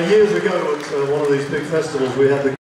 years ago at uh, one of these big festivals, we had the